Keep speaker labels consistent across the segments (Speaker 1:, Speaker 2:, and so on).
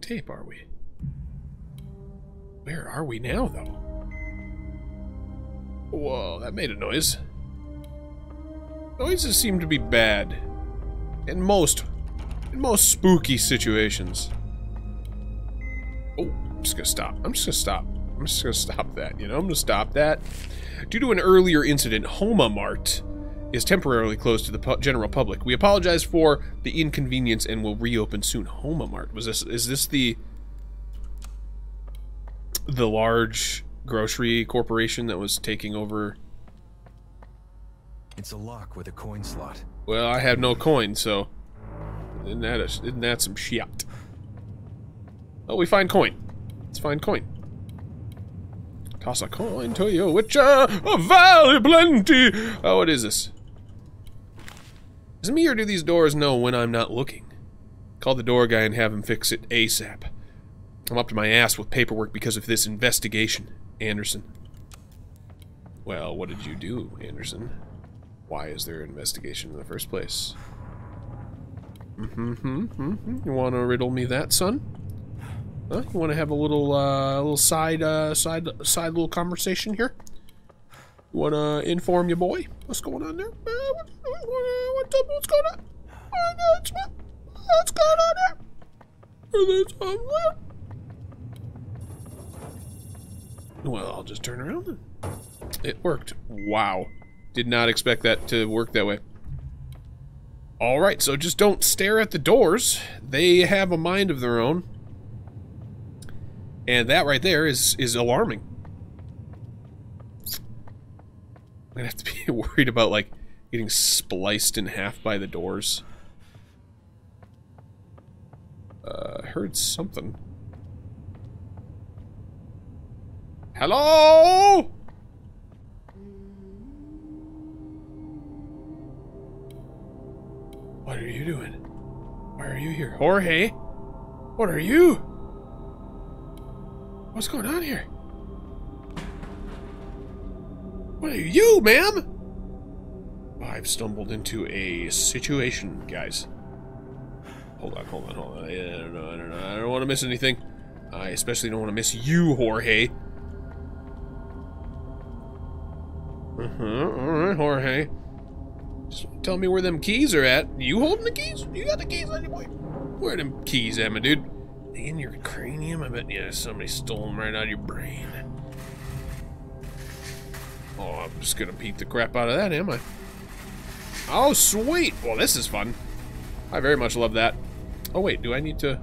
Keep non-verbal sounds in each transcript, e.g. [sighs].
Speaker 1: tape, are we? Where are we now, though? Whoa, that made a noise. Noises seem to be bad. In most... In most spooky situations. Oh, I'm just gonna stop. I'm just gonna stop. I'm just gonna stop that, you know? I'm gonna stop that. Due to an earlier incident, Homa Mart is temporarily closed to the pu general public. We apologize for the inconvenience and will reopen soon. Homa Mart. Was this is this the the large grocery corporation that was taking over
Speaker 2: It's a lock with a coin slot.
Speaker 1: Well, I have no coin, so isn't that a, isn't that some shit? Oh, we find coin. Let's find coin. Toss a coin to you, witcher, uh, a valley plenty. Oh, what is this? Is me or do these doors know when I'm not looking? Call the door guy and have him fix it ASAP. I'm up to my ass with paperwork because of this investigation, Anderson. Well, what did you do, Anderson? Why is there an investigation in the first place? Mm-hmm, mm-hmm. You want to riddle me that, son? Huh? You want to have a little, uh, little side, uh, side, side little conversation here? To inform your boy? What's going on there? Uh, what, what, what, what, what's going on? What's, what's going on there? Well, I'll just turn around. It worked. Wow. Did not expect that to work that way. Alright, so just don't stare at the doors. They have a mind of their own. And that right there is is alarming. I'm gonna have to be [laughs] worried about, like, getting spliced in half by the doors. Uh, I heard something. Hello? What are you doing? Why are you here? Jorge? What are you? What's going on here? What are you, ma'am? I've stumbled into a situation, guys. Hold on, hold on, hold on. I don't know, I don't know. I don't want to miss anything. I especially don't want to miss you, Jorge. Uh-huh, alright, Jorge. Just tell me where them keys are at. You holding the keys? You got the keys on you, boy? Where them keys at, my dude? In your cranium? I bet, yeah, somebody stole them right out of your brain. Oh, I'm just gonna beat the crap out of that, am I? Oh, sweet! Well, this is fun. I very much love that. Oh, wait, do I need to...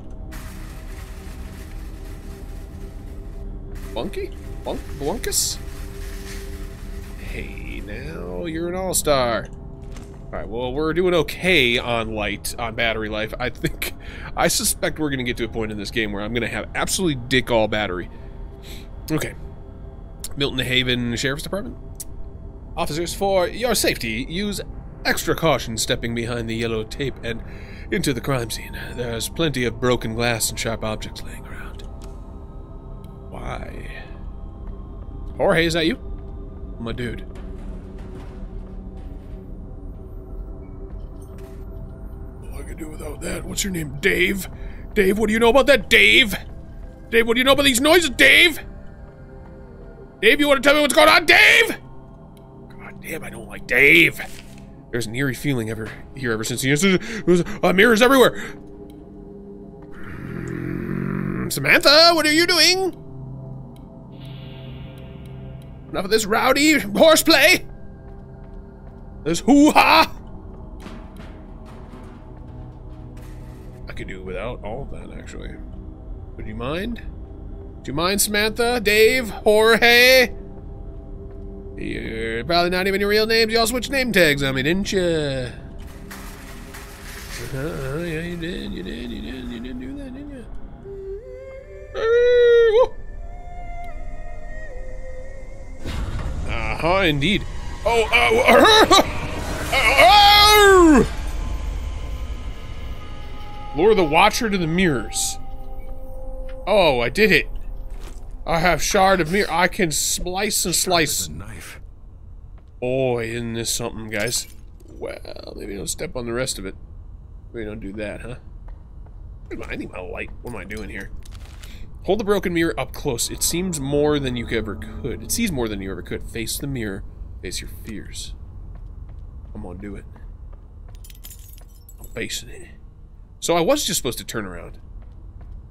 Speaker 1: Bunky? Bunk? Blunkus? Hey, now, you're an all-star. Alright, well, we're doing okay on light, on battery life. I think, [laughs] I suspect we're going to get to a point in this game where I'm going to have absolutely dick all battery. Okay. Milton Haven Sheriff's Department. Officers, for your safety, use extra caution stepping behind the yellow tape and into the crime scene. There's plenty of broken glass and sharp objects laying around. Why? Jorge, is that you? My dude. All I could do without that. What's your name? Dave? Dave, what do you know about that? Dave? Dave, what do you know about these noises? Dave? Dave, you want to tell me what's going on? Dave? Damn, I don't like Dave. There's an eerie feeling ever here ever since he was uh, mirrors everywhere. Mm, Samantha, what are you doing? Enough of this rowdy horseplay. This hoo-ha. I could do without all of that, actually. Would you mind? Do you mind, Samantha? Dave? Jorge? You're probably not even your real names. You all switched name tags on me, didn't you? Uh -huh, yeah, you did. You did. You did. You did do that, didn't you? Uh huh, indeed. Oh, oh, oh, Lure the Watcher to the mirrors. Oh, I did it. I have shard of mirror. I can slice and slice.
Speaker 2: a knife.
Speaker 1: Boy, isn't this something, guys? Well, maybe don't step on the rest of it. Maybe don't do that, huh? I need my light. What am I doing here? Hold the broken mirror up close. It seems more than you ever could. It sees more than you ever could. Face the mirror. Face your fears. I'm gonna do it. I'm facing it. So I was just supposed to turn around.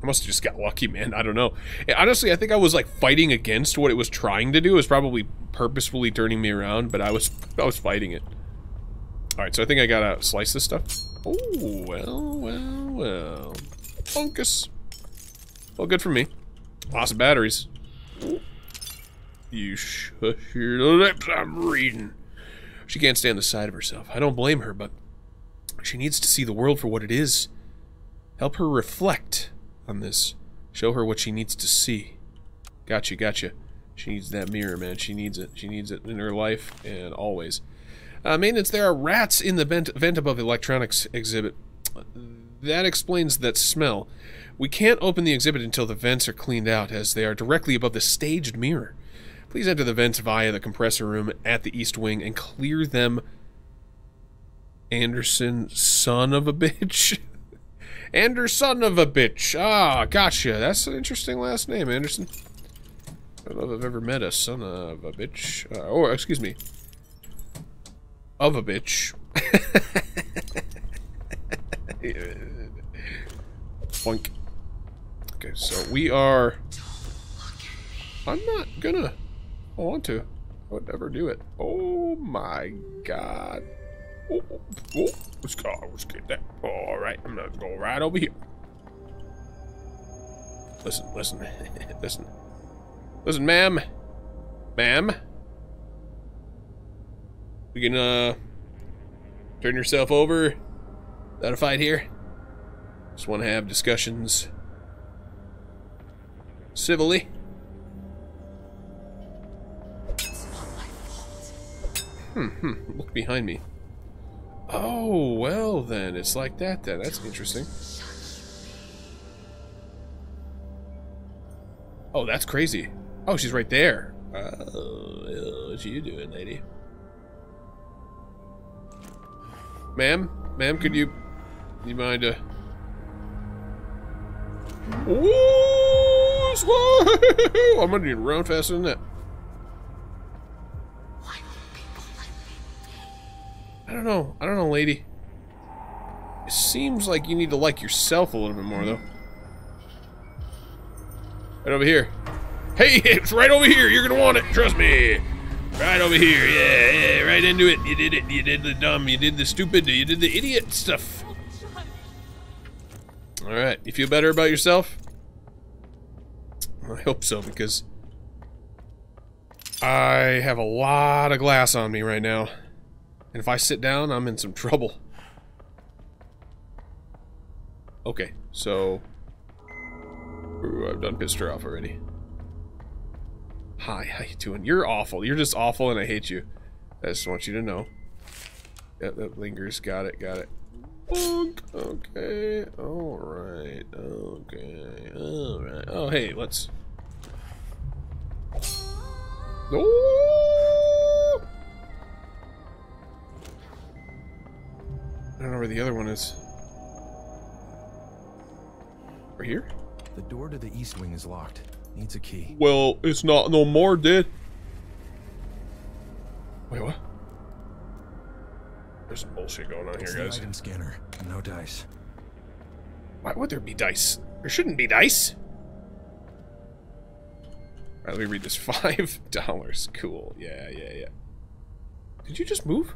Speaker 1: I must have just got lucky, man. I don't know. Honestly, I think I was like fighting against what it was trying to do. It was probably purposefully turning me around, but I was [laughs] I was fighting it. All right, so I think I gotta slice this stuff. Oh well, well, well. Focus. Well, good for me. Lots of batteries. You shush your lips. [laughs] I'm reading. She can't stand the sight of herself. I don't blame her, but she needs to see the world for what it is. Help her reflect on this. Show her what she needs to see. Gotcha, gotcha. She needs that mirror, man. She needs it. She needs it in her life and always. Uh, maintenance, there are rats in the vent, vent above the electronics exhibit. That explains that smell. We can't open the exhibit until the vents are cleaned out, as they are directly above the staged mirror. Please enter the vents via the compressor room at the east wing and clear them. Anderson, son of a [laughs] bitch. Anderson of a bitch. Ah, gotcha. That's an interesting last name, Anderson. I don't know if I've ever met a son of a bitch. Uh, or, excuse me. Of a bitch. [laughs] Boink. Okay, so we are... I'm not gonna want to. I would never do it. Oh my god. Oh, oh, let's go. Let's get that. Alright, I'm gonna go right over here. Listen, listen, [laughs] listen. Listen, ma'am. Ma'am. We can, uh, turn yourself over. That a fight here? Just want to have discussions civilly. Hmm, hmm, look behind me. Oh, well then, it's like that then. That's interesting. Oh, that's crazy. Oh, she's right there. Oh, what are you doing, lady? Ma'am? Ma'am, could you... You mind, uh... Ooh, [laughs] I'm gonna need to faster than that. Don't know. I don't know, lady. It seems like you need to like yourself a little bit more, though. Right over here. Hey, [laughs] it's right over here. You're gonna want it. Trust me. Right over here. Yeah, yeah, right into it. You did it. You did the dumb. You did the stupid. You did the idiot stuff. All right. You feel better about yourself? I hope so, because I have a lot of glass on me right now. And if I sit down, I'm in some [laughs] trouble. Okay, so... Ooh, I've done pissed her off already. Hi, how you doing? You're awful. You're just awful and I hate you. I just want you to know. Yep, that lingers. Got it, got it. Okay, alright, okay, alright. Oh, hey, let's... Oh! I don't know where the other one is. Right here?
Speaker 2: The door to the east wing is locked. Needs a key.
Speaker 1: Well, it's not no more, dude. Wait, what? There's some bullshit going on
Speaker 2: It's
Speaker 1: here,
Speaker 2: the
Speaker 1: guys.
Speaker 2: item scanner. No dice.
Speaker 1: Why would there be dice? There shouldn't be dice. Alright, let me read this. [laughs] Five dollars. Cool. Yeah, yeah, yeah. Did you just move?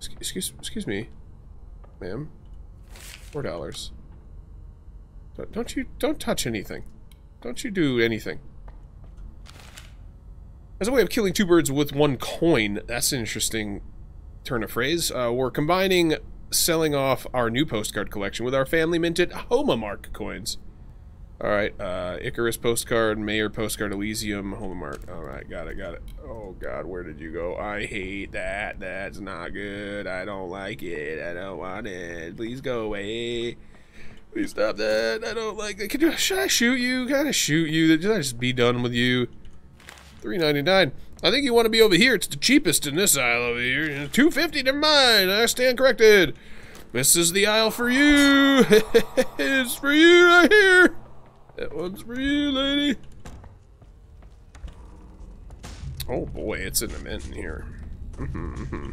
Speaker 1: Excuse, excuse, me, ma'am. Four dollars. Don't, don't you don't touch anything. Don't you do anything. As a way of killing two birds with one coin, that's an interesting turn of phrase. Uh, we're combining selling off our new postcard collection with our family minted Homamark coins. Alright, uh, Icarus postcard, Mayor postcard, Elysium, Homamark. Alright, got it, got it. Oh god, where did you go? I hate that. That's not good. I don't like it. I don't want it. Please go away. Please stop that. I don't like it. Could you, should I shoot you? Can I shoot you? Should I just be done with you? Three ninety nine. I think you want to be over here. It's the cheapest in this aisle over here. Two fifty. Never mind. I stand corrected. This is the aisle for you. [laughs] it's for you right here. That one's for you, lady. Oh boy, it's an event in here. Mm-hmm,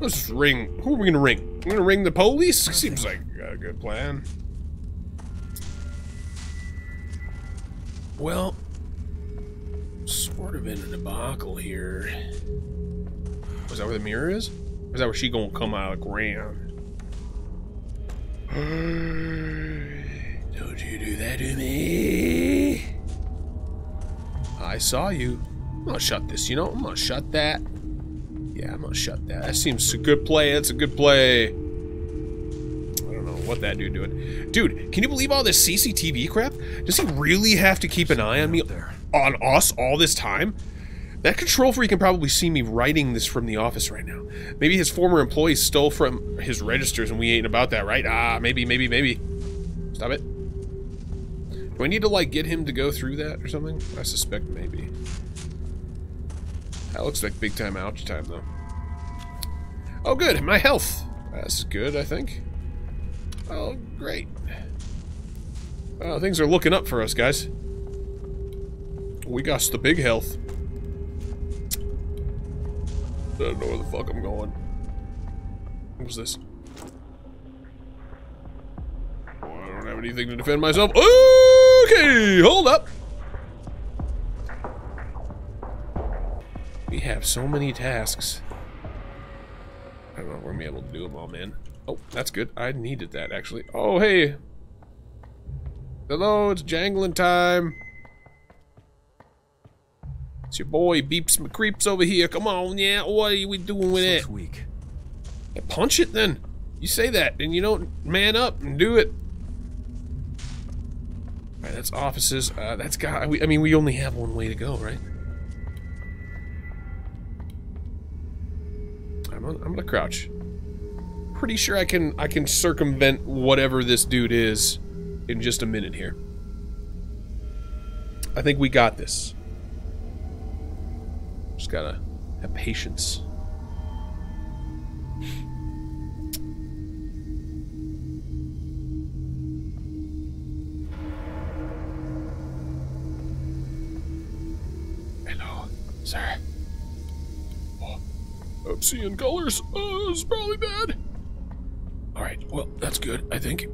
Speaker 1: Let's just ring. Who are we gonna ring? We're gonna ring the police? Seems like a good plan. Well, sort of in a debacle here. Was that where the mirror is? Or is that where she gonna come out of the ground? [sighs] [sighs] [sighs] Don't you do that to me. I saw you. I'm gonna shut this, you know? I'm gonna shut that. Yeah, I'm gonna shut that. That seems a good play. That's a good play. I don't know what that dude doing. Dude, can you believe all this CCTV crap? Does he really have to keep an eye on me, on us all this time? That control freak can probably see me writing this from the office right now. Maybe his former employees stole from his registers and we ain't about that, right? Ah, maybe, maybe, maybe. Stop it. Do I need to, like, get him to go through that or something? I suspect maybe. That looks like big time ouch time, though. Oh, good. My health. That's good, I think. Oh, great. Uh, things are looking up for us, guys. We got the big health. I don't know where the fuck I'm going. What was this? Oh, I don't have anything to defend myself. Okay, hold up. We have so many tasks. I don't know if we're gonna be able to do them all, man. Oh, that's good. I needed that, actually. Oh, hey. Hello, it's jangling time. It's your boy Beeps McCreeps over here. Come on, yeah. What are we doing with it?
Speaker 2: weak.
Speaker 1: Yeah, punch it then. You say that, and you don't man up and do it. That's offices. Uh, that's got. I mean, we only have one way to go, right? I'm, on, I'm gonna crouch. Pretty sure I can. I can circumvent whatever this dude is in just a minute here. I think we got this. Just gotta have patience. I'm seeing colors. Uh, oh, it's probably bad. Alright, well, that's good, I think.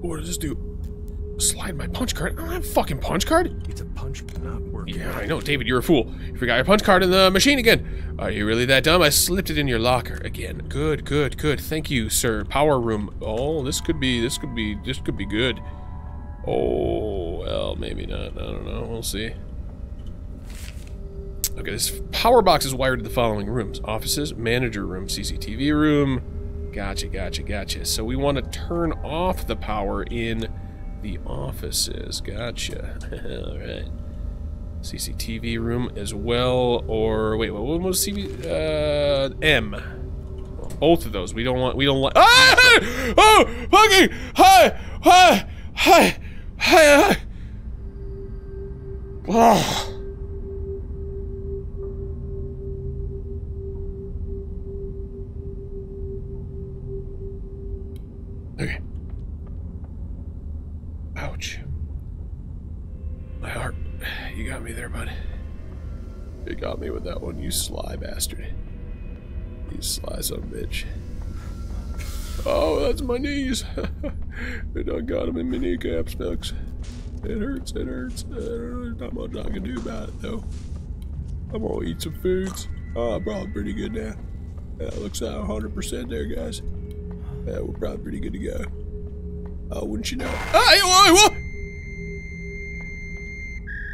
Speaker 1: What does this do? Slide my punch card? I don't have a fucking punch card.
Speaker 2: It's a punch not working.
Speaker 1: Yeah, I know, David, you're a fool. You forgot your punch card in the machine again. Are you really that dumb? I slipped it in your locker again. Good, good, good. Thank you, sir. Power room. Oh, this could be, this could be, this could be good. Oh, well, maybe not. I don't know. We'll see. Okay, this power box is wired to the following rooms. Offices, manager room, CCTV room. Gotcha, gotcha, gotcha. So we want to turn off the power in the offices. Gotcha. [laughs] All right. CCTV room as well, or wait, what was CV? Uh, M. Both of those. We don't want. We don't want. Ah! [laughs] Oh, fucking! Hi, hi, hi, hi, hi. [sighs] Oh. You sly bastard. You sly son of a bitch. Oh, that's my knees. [laughs] I done got him in my kneecaps, Nux. It hurts, it hurts. Uh, there's not much I can do about it, though. I'm gonna eat some foods. Oh, probably pretty good now. Yeah, looks like 100% there, guys. Yeah, we're probably pretty good to go. Oh, wouldn't you know? Hey, whoa, whoa!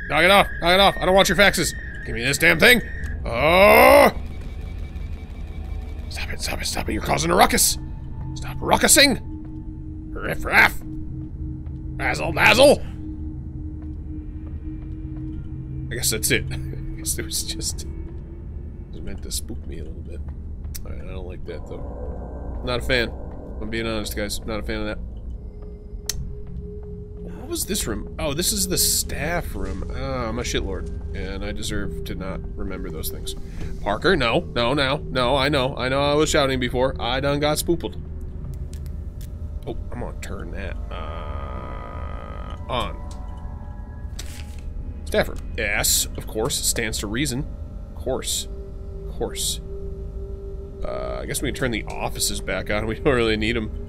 Speaker 1: Knock it off! Knock it off! I don't want your faxes! Give me this damn thing! Oh! Stop it, stop it, stop it. You're causing a ruckus! Stop ruckusing! Riff raff! Razzle dazzle! I guess that's it. [laughs] I guess it was just. It was meant to spook me a little bit. Alright, I don't like that though. Not a fan. I'm being honest, guys. Not a fan of that. What was this room? Oh, this is the staff room. Oh, I'm a shitlord, and I deserve to not remember those things. Parker, no, no, no, no, I know. I know I was shouting before. I done got spoopled. Oh, I'm gonna turn that uh, on. Staff room. Yes, of course. Stands to reason. Of course. Of course. Uh, I guess we can turn the offices back on. [laughs] We don't really need them.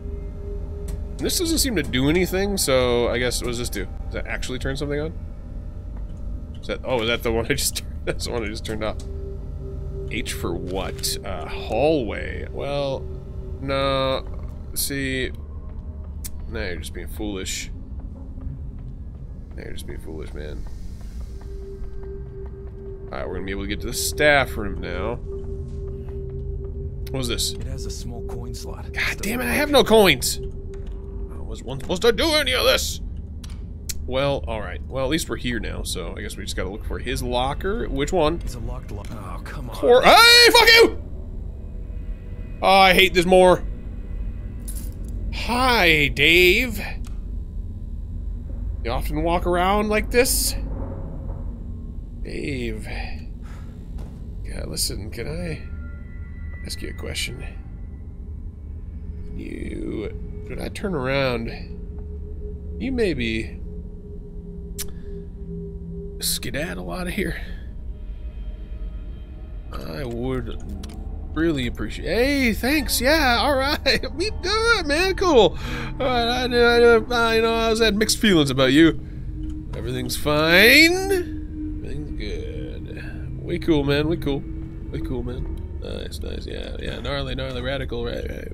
Speaker 1: This doesn't seem to do anything, so I guess what does this do? Does that actually turn something on? Is that oh is that the one I just [laughs] that's the one I just turned off. H for what? Uh, hallway. Well, no. See, now you're just being foolish. Now you're just being foolish, man. Alright, we're gonna be able to get to the staff room now. What was this?
Speaker 2: It has a small coin slot.
Speaker 1: God damn it, I have no coins! Was one supposed to do any of this! Well, alright. Well, at least we're here now, so I guess we just gotta look for his locker. Which one?
Speaker 2: It's a locked lock. Oh, come on.
Speaker 1: Or hey, fuck you! Oh, I hate this more. Hi, Dave. You often walk around like this? Dave. Yeah, listen, can I ask you a question? You... I turn around, you maybe skedaddle out of here. I would really appreciate. Hey, thanks. Yeah, [laughs] all right. Me do it, man. Cool. All right. I, I, I, you know, I was had mixed feelings about you. Everything's fine. Everything's good. We cool, man. We cool. We cool, man. Nice, nice. Yeah, yeah. Gnarly, gnarly, radical. Right, right.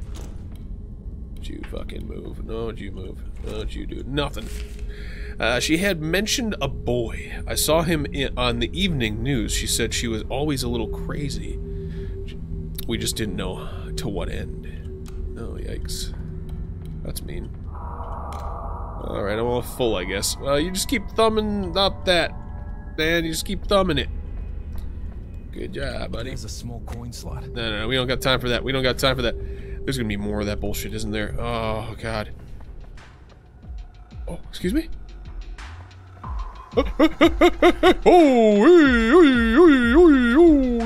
Speaker 1: Don't you fucking move. Don't you move. Don't you do nothing. Uh, she had mentioned a boy. I saw him in, on the evening news. She said she was always a little crazy. We just didn't know to what end. Oh, yikes. That's mean. Alright, I'm all full, I guess. Well, you just keep thumbing up that, man. You just keep thumbing it. Good job, buddy.
Speaker 2: has a small coin slot.
Speaker 1: No, no, no, we don't got time for that. We don't got time for that. There's gonna be more of that bullshit, isn't there? Oh, God. Oh, excuse me? [laughs] oh,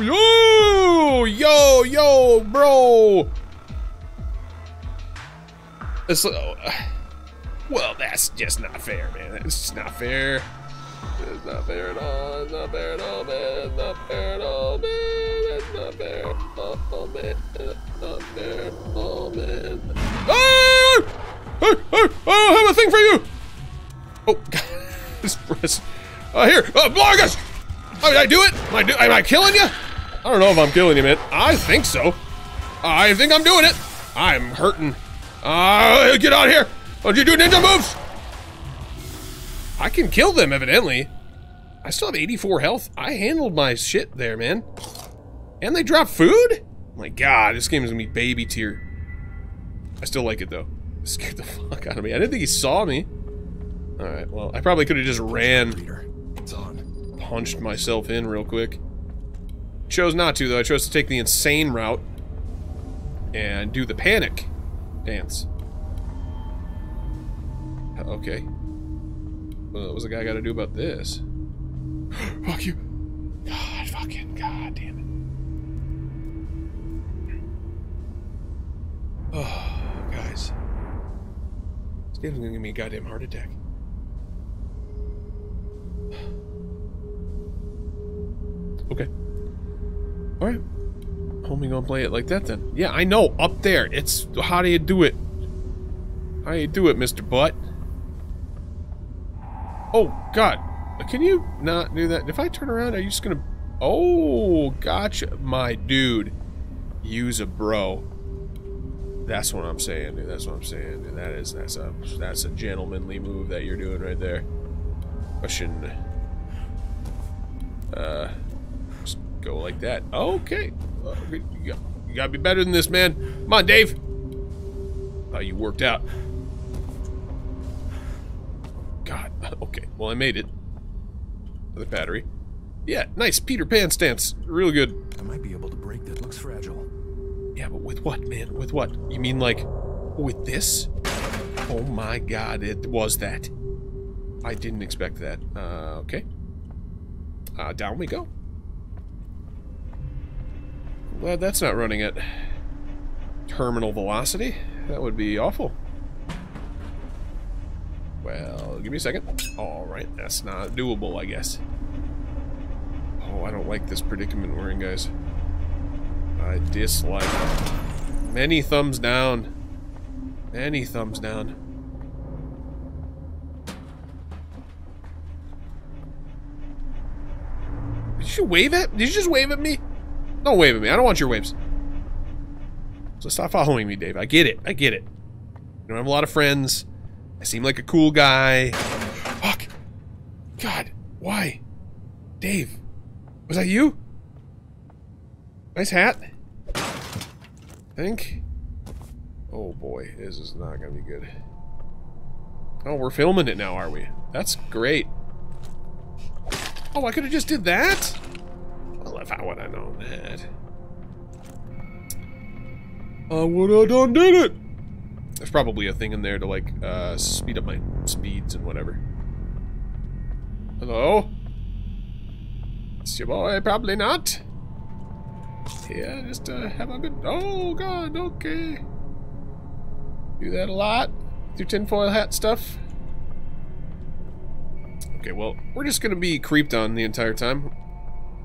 Speaker 1: yo, yo, yo, bro. It's, uh, well, that's just not fair, man. It's just not fair. It's not fair at all. It's not fair at all, man. It's not fair at all, man. It's not fair at all, man. It's not fair at all, man. Ah! Hey, hey, I have a thing for you. Oh, [laughs] God. this press. Uh, here, uh, Blargus! Oh, did I do it? Am I, do am I killing you? I don't know if I'm killing you, man. I think so. I think I'm doing it. I'm hurting. Uh, get out of here. Don't you do ninja moves? I can kill them, evidently. I still have 84 health. I handled my shit there, man. And they drop food? My god, this game is gonna be baby tier. I still like it, though. [laughs] It scared the fuck out of me. I didn't think he saw me. Alright, well, I probably could have just ran,
Speaker 2: It's on.
Speaker 1: punched myself in real quick. Chose not to, though. I chose to take the insane route and do the panic dance. Uh, Okay. What was the guy got to do about this? Fuck you. God, fucking, god damn it. Oh, [sighs] guys. This game's gonna give me a goddamn heart attack. [sighs] Okay. Alright. Homie gonna play it like that then. Yeah, I know, up there. It's how do you do it? How do you do it, Mr. Butt? Oh, God. Can you not do that? If I turn around, are you just gonna... Oh, gotcha. My dude. Use a bro. That's what I'm saying, dude. That's what I'm saying. Dude. That is, that's a, that's a gentlemanly move that you're doing right there. Question. Uh, just go like that. Okay. You gotta be better than this, man. Come on, Dave. Oh, you worked out. [laughs] Okay. Well, I made it. Another battery. Yeah, nice Peter Pan stance. Real good.
Speaker 2: I might be able to break that. Looks fragile.
Speaker 1: Yeah, but with what, man? With what? You mean like with this? Oh my god, it was that. I didn't expect that. Uh, okay. Uh, down we go. Glad that's not running at terminal velocity. That would be awful. Well, give me a second. Alright, that's not doable, I guess. Oh, I don't like this predicament we're in, guys. I dislike it. Many thumbs down. Many thumbs down. Did you wave at? Did you just wave at me? Don't wave at me. I don't want your waves. So stop following me, Dave. I get it. I get it. You don't have a lot of friends. I seem like a cool guy. Fuck. God. Why? Dave. Was that you? Nice hat. I Think. Oh boy, this is not gonna be good. Oh, we're filming it now, are we? That's great. Oh, I could have just did that? Well, if I would have known that. I would have done did it! There's probably a thing in there to, like, uh, speed up my speeds and whatever. Hello? It's your boy, probably not. Yeah, just, uh, have a good... Oh, God, okay. Do that a lot? Do tinfoil hat stuff? Okay, well, we're just gonna be creeped on the entire time.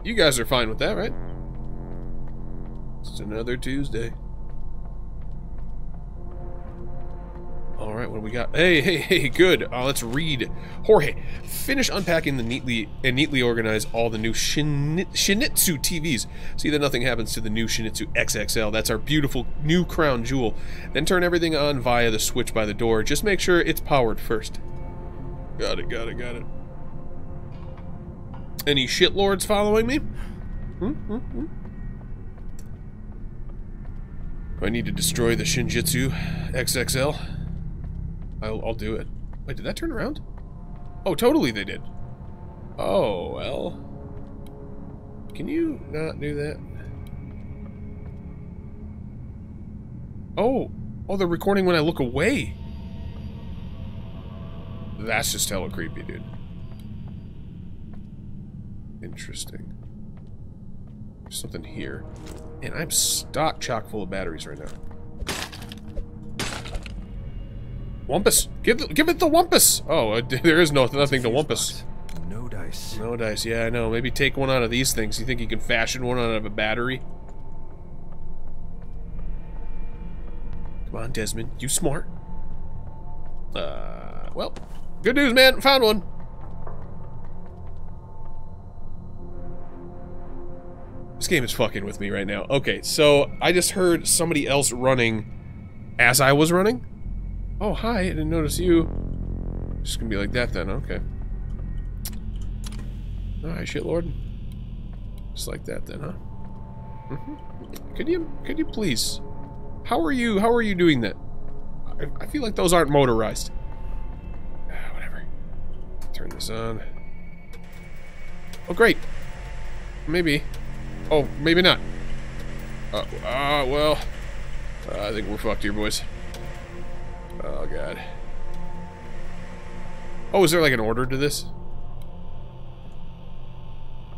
Speaker 1: You guys are fine with that, right? It's another Tuesday. Alright, what do we got? Hey, hey, hey, good. Uh, let's read. Jorge, finish unpacking the neatly and neatly organize all the new Shin Shinitsu TVs. See that nothing happens to the new Shinitsu XXL. That's our beautiful new crown jewel. Then turn everything on via the switch by the door. Just make sure it's powered first. Got it, got it, got it. Any shitlords following me? Hmm, hmm, hmm. Do I need to destroy the Shinjitsu XXL? I'll, I'll do it. Wait, did that turn around? Oh, totally they did. Oh, well. Can you not do that? Oh, oh, they're recording when I look away. That's just hella creepy, dude. Interesting. There's something here. And I'm stock chock full of batteries right now. Wumpus! Give give it the Wumpus! Oh, uh, [laughs] there is no nothing to Wumpus.
Speaker 2: No dice.
Speaker 1: No dice, yeah, I know. Maybe take one out of these things. You think you can fashion one out of a battery? Come on, Desmond. You smart. Uh, well, good news, man. Found one. This game is fucking with me right now. Okay, so I just heard somebody else running as I was running. Oh, hi, I didn't notice you. Just gonna be like that then, okay. Alright, shitlord. Just like that then, huh? Mm -hmm. Could you, could you please? How are you, how are you doing that? I, I feel like those aren't motorized. Ah, whatever. Turn this on. Oh, great. Maybe. Oh, maybe not. Uh, uh well, uh, I think we're fucked here, boys. Oh, God. Oh, is there like an order to this?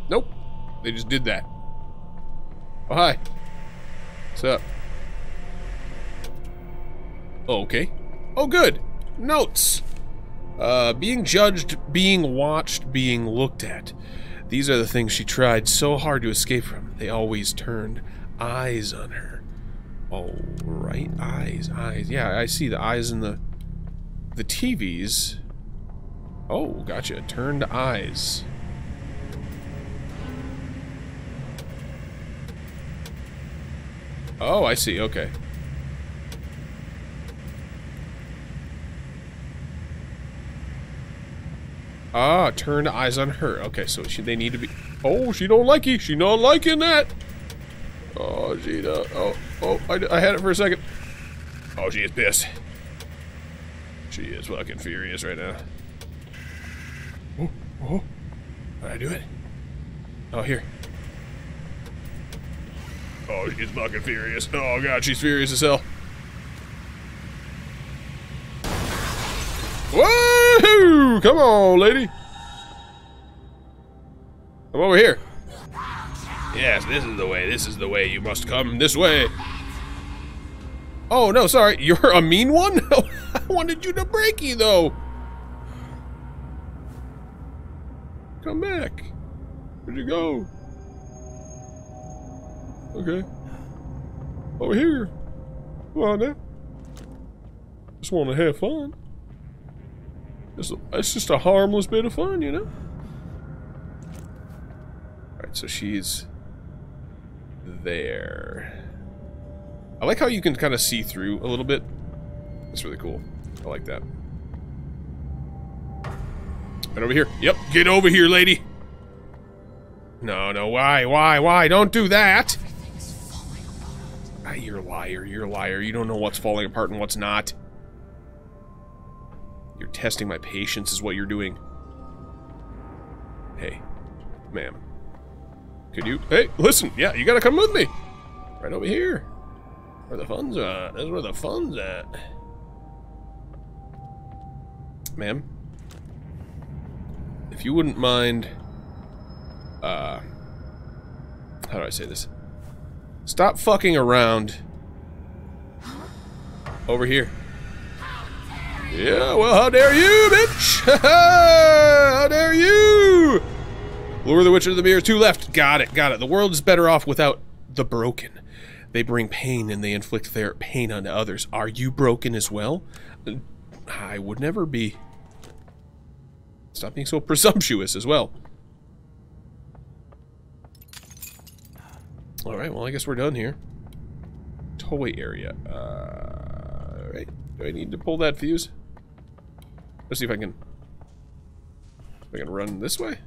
Speaker 1: Nope. They just did that. Oh, hi. What's up? Oh, okay. Oh, good. Notes. Uh, being judged, being watched, being looked at. These are the things she tried so hard to escape from. They always turned eyes on her. Oh, right. Eyes, eyes. Yeah, I see the eyes in the the TVs. Oh, gotcha. Turned eyes. Oh, I see. Okay. Ah, turned eyes on her. Okay, so she, they need to be... Oh, she don't like you. She not liking that. Oh, she don't... Oh. Oh, I, I had it for a second. Oh, she is pissed. She is fucking furious right now. Oh, oh. Did I do it? Oh, here. Oh, she's fucking furious. Oh, God, she's furious as hell. Whoa! Come on, lady! Come over here. Yes, this is the way. This is the way. You must come this way. Oh, no, sorry. [laughs] You're a mean one? [laughs] I wanted you to break breaky, though. Come back. Where'd you go? Okay. Over here. Come on now. Just want to have fun. It's, it's just a harmless bit of fun, you know? Alright, so she's there. I like how you can kind of see through a little bit. That's really cool. I like that. Right over here. Yep, get over here, lady. No, no, why, why, why? Don't do that. Ah, you're a liar, you're a liar. You don't know what's falling apart and what's not. You're testing my patience is what you're doing. Hey, ma'am. Could you... Hey, listen, yeah, you gotta come with me. Right over here. Where the fun's at. That's where the fun's at. Ma'am. If you wouldn't mind... Uh... How do I say this? Stop fucking around. Over here. Yeah, well, how dare you, bitch! [laughs] how dare you! Lure the Witcher to the mirror, two left. Got it, got it. The world is better off without the broken. They bring pain and they inflict their pain onto others. Are you broken as well? I would never be. Stop being so [laughs] presumptuous as well. Alright, well, I guess we're done here. Toy area. Uh, right. Do I need to pull that fuse? Let's see if I can... If I can run this way?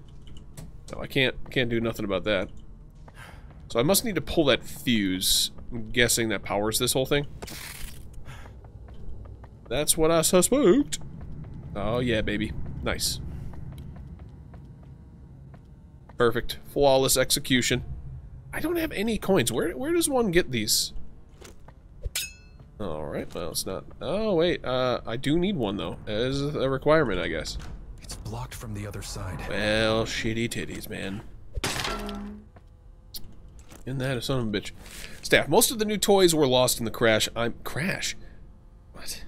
Speaker 1: I can't, can't do nothing about that. So I must need to pull that fuse. I'm guessing that powers this whole thing. That's what I suspect. Oh, yeah, baby. Nice. Perfect. Flawless execution. I don't have any coins. Where where does one get these? Alright, well, it's not... Oh, wait. Uh, I do need one, though. As a requirement, I guess.
Speaker 2: It's blocked from the other side.
Speaker 1: Well, shitty titties, man. Isn't that a son of a bitch? Staff, most of the new toys were lost in the crash. I'm... Crash? What?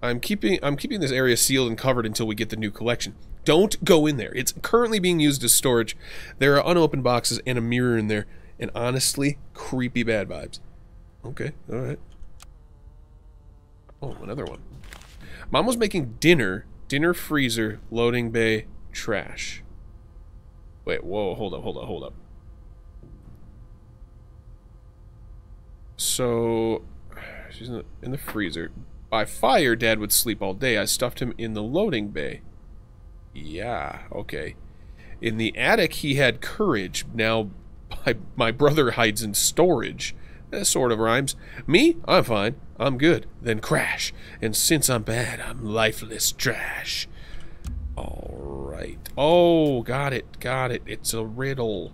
Speaker 1: I'm keeping I'm keeping this area sealed and covered until we get the new collection. Don't go in there. It's currently being used as storage. There are unopened boxes and a mirror in there, and honestly, creepy bad vibes. Okay, alright. Oh, another one. Mom was making dinner. Dinner freezer, loading bay, trash. Wait, whoa, hold up, hold up, hold up. So, she's in the, in the freezer. By fire, Dad would sleep all day. I stuffed him in the loading bay. Yeah, okay. In the attic, he had courage. Now, [laughs] my, my brother hides in storage. That sort of rhymes. Me? I'm fine. I'm good. Then crash. And since I'm bad, I'm lifeless trash. Alright. Oh, got it. Got it. It's a riddle.